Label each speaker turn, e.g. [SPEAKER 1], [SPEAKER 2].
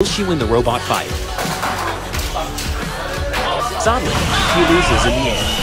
[SPEAKER 1] Will she win the robot fight? Sadly, she loses in the end.